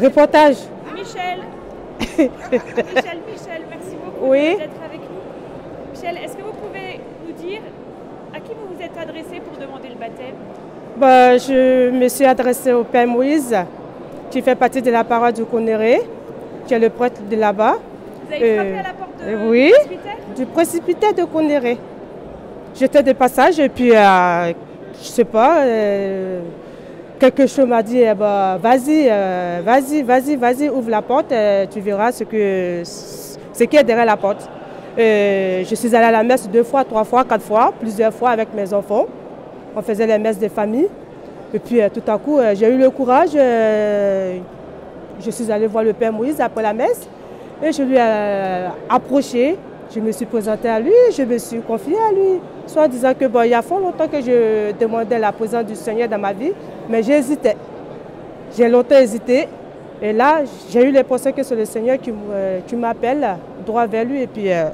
Reportage. Michel. Michel, Michel, merci beaucoup Oui. d'être avec nous. Michel, est-ce que vous pouvez nous dire à qui vous vous êtes adressé pour demander le baptême? Bah, je me suis adressée au Père Moïse, qui fait partie de la parole du Conéré, qui est le prêtre de là-bas, Vous avez frappé Euh, à la porte de euh, oui. du précipité de Conéré. J'étais de passage et puis, euh, je sais pas, euh, quelque chose m'a dit, eh ben, vas-y, euh, vas-y, vas-y, vas-y, ouvre la porte, euh, tu verras ce, que, ce qui est derrière la porte. Euh, je suis allée à la messe deux fois, trois fois, quatre fois, plusieurs fois avec mes enfants. On faisait les messes de famille. Et puis euh, tout à coup, j'ai eu le courage. je suis allée voir le Père Moïse après la messe. Et je lui ai approché. Je me suis présentée à lui. Je me suis confiée à lui. Soit en disant que bon, il y a fort longtemps que je demandais la présence du Seigneur dans ma vie. Mais j'hésitais. J'ai longtemps hésité. Et là, j'ai eu l'impression que c'est le Seigneur qui, euh, qui m'appelle droit vers lui. Et puis, euh,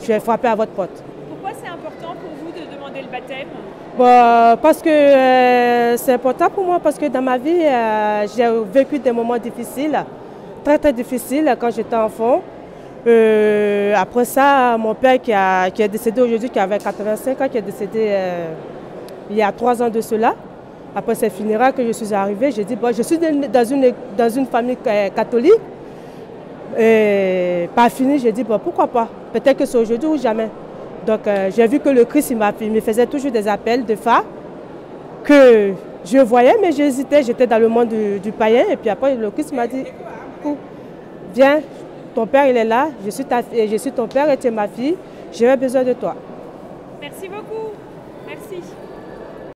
je vais frapper à votre porte. Pourquoi c'est important pour vous de demander le baptême? Bon, parce que euh, c'est important pour moi parce que dans ma vie, euh, j'ai vécu des moments difficiles, très très difficiles quand j'étais enfant. Euh, après ça, mon père qui, a- qui est décédé aujourd'hui, qui avait 85 ans, qui est décédé euh, il y a trois ans de cela. Après ces funérailles que je suis arrivée, j'ai dit, bon, je suis dans une, dans une famille euh, catholique. Pas fini, j'ai dit, bon, pourquoi pas? Peut-être que c'est aujourd'hui ou jamais. Donc j'ai vu que le Christ il, me faisait toujours des appels de phare que je voyais, mais j'hésitais, j'étais dans le monde du, païen. Et puis après, le Christ m'a dit, viens, ton père il est là, je suis, ta, fille- je suis ton père et tu es ma fille, j'ai besoin de toi. Merci beaucoup. Merci.